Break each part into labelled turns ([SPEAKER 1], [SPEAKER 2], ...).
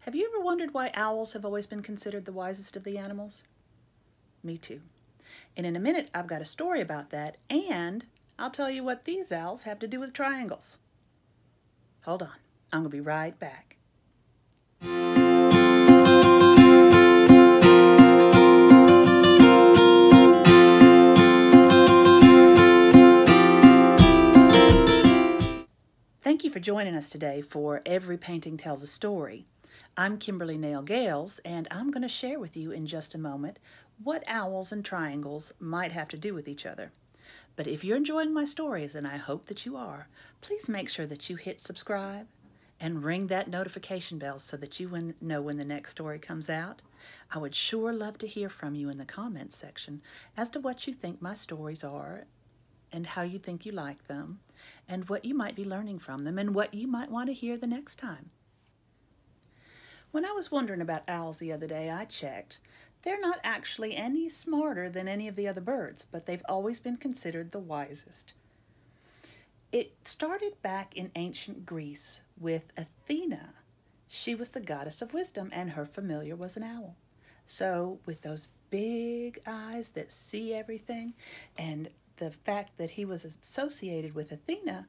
[SPEAKER 1] Have you ever wondered why owls have always been considered the wisest of the animals? Me too. And in a minute, I've got a story about that, and I'll tell you what these owls have to do with triangles. Hold on, I'm to be right back. Joining us today for Every Painting Tells a Story. I'm Kimberly Nail Gales, and I'm going to share with you in just a moment what owls and triangles might have to do with each other. But if you're enjoying my stories, and I hope that you are, please make sure that you hit subscribe and ring that notification bell so that you know when the next story comes out. I would sure love to hear from you in the comments section as to what you think my stories are and how you think you like them and what you might be learning from them and what you might want to hear the next time. When I was wondering about owls the other day, I checked. They're not actually any smarter than any of the other birds, but they've always been considered the wisest. It started back in ancient Greece with Athena. She was the goddess of wisdom, and her familiar was an owl. So, with those big eyes that see everything, and the fact that he was associated with Athena,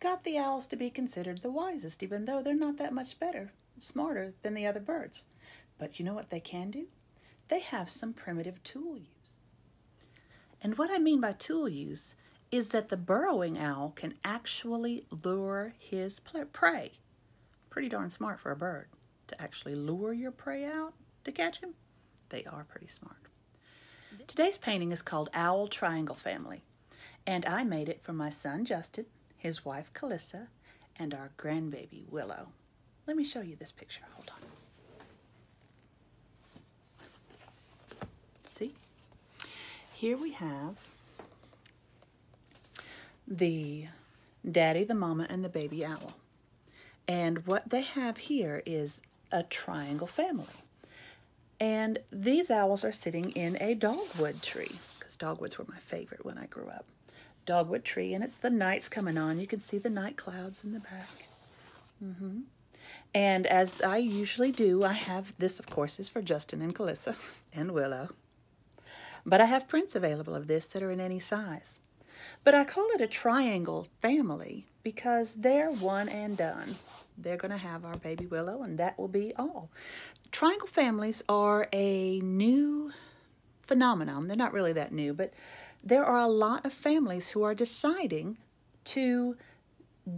[SPEAKER 1] got the owls to be considered the wisest, even though they're not that much better smarter than the other birds. But you know what they can do? They have some primitive tool use. And what I mean by tool use is that the burrowing owl can actually lure his prey. Pretty darn smart for a bird to actually lure your prey out to catch him. They are pretty smart. Today's painting is called Owl Triangle Family, and I made it for my son Justin, his wife Calissa, and our grandbaby Willow. Let me show you this picture. Hold on. See? Here we have the daddy, the mama, and the baby owl. And what they have here is a triangle family. And these owls are sitting in a dogwood tree, because dogwoods were my favorite when I grew up. Dogwood tree, and it's the night's coming on. You can see the night clouds in the back. Mm-hmm. And as I usually do, I have this, of course, is for Justin and Calissa and Willow. But I have prints available of this that are in any size. But I call it a triangle family because they're one and done. They're going to have our baby Willow, and that will be all. Triangle families are a new phenomenon. They're not really that new, but there are a lot of families who are deciding to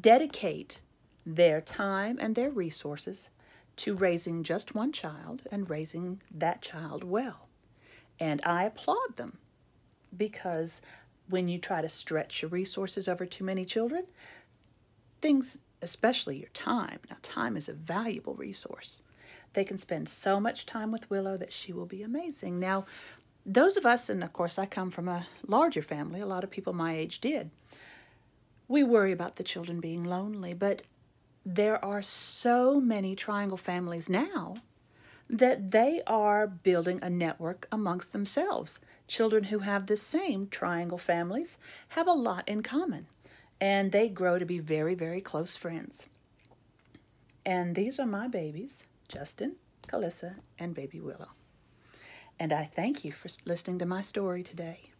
[SPEAKER 1] dedicate their time and their resources to raising just one child and raising that child well. And I applaud them because when you try to stretch your resources over too many children, things, especially your time, now time is a valuable resource. They can spend so much time with Willow that she will be amazing. Now, those of us, and of course I come from a larger family, a lot of people my age did, we worry about the children being lonely, but there are so many triangle families now that they are building a network amongst themselves. Children who have the same triangle families have a lot in common, and they grow to be very, very close friends. And these are my babies, Justin, Calissa, and baby Willow. And I thank you for listening to my story today.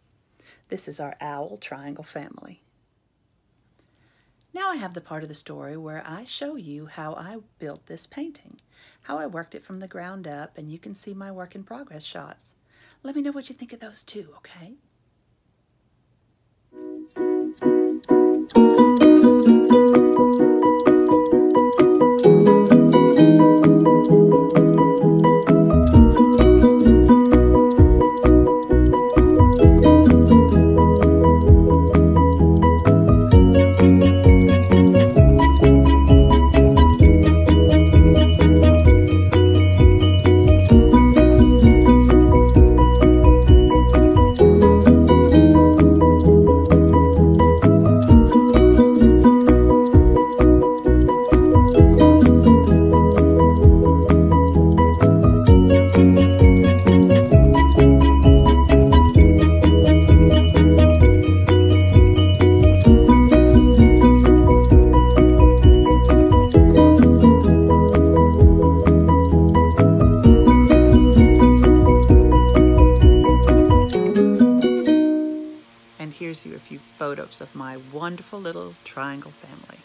[SPEAKER 1] This is our owl triangle family. Now I have the part of the story where I show you how I built this painting, how I worked it from the ground up, and you can see my work in progress shots. Let me know what you think of those too, okay? And here's a few photos of my wonderful little triangle family.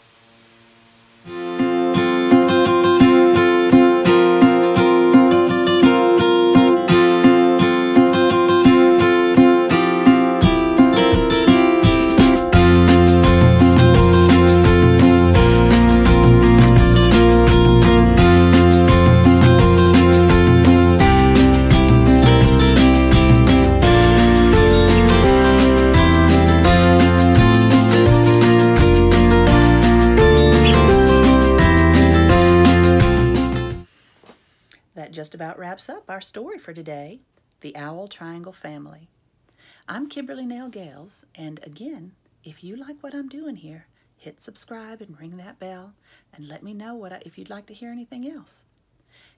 [SPEAKER 1] About wraps up our story for today, The Owl Triangle Family. I'm Kimberly Nail Gales, and again, if you like what I'm doing here, hit subscribe and ring that bell, and let me know what I, if you'd like to hear anything else.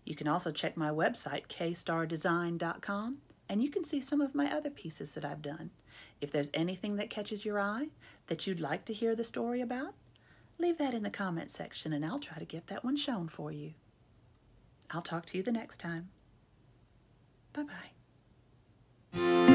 [SPEAKER 1] You can also check my website, kstarrdesign.com, and you can see some of my other pieces that I've done. If there's anything that catches your eye that you'd like to hear the story about, leave that in the comment section and I'll try to get that one shown for you. I'll talk to you the next time. Bye bye.